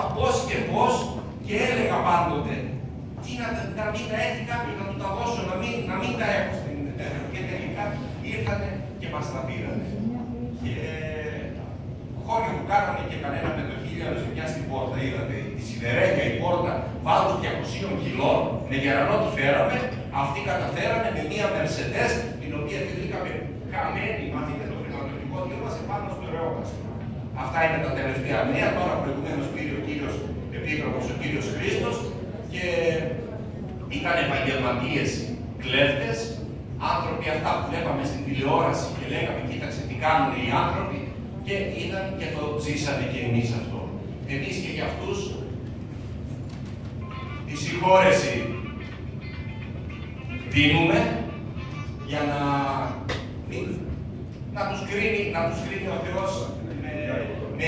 μάλιστα πώς και πώς και έλεγα πάντοτε τι να, να μην τα έχει κάποιος να του τα δώσω, να μην, να μην τα έχω στην και τελικά ήρθανε και μας τα πήρανε. Και χώρια που κάνανε και κανένα με το χίλιο ζητιά στην πόρτα, είδατε, τη σιδερένια η πόρτα, βάρος 200 κιλών, με γερανό τη φέραμε, αυτοί καταφέρανε με μία Mercedes, την οποία τη βρήκαμε χαμένη, μαθείτε το χρηματοδοτικό μας επάνω στο ρεόκαστρο. Αυτά είναι τα τελευταία νέα, τώρα προηγουμένως πήρε ο κύριος Επίτροπος, ο κύριος Χρήστος, και ήταν επαγγελματίες κλέφτες, άνθρωποι αυτά που βλέπαμε στην τηλεόραση και λέγαμε κοίταξε τι κάνουν οι άνθρωποι και είδαν και το ζήσανε και εμείς αυτό. Εμείς και για αυτούς τη συγχώρεση δίνουμε για να, μην, να τους κρίνει, να τους κρίνει ο Θεός με, με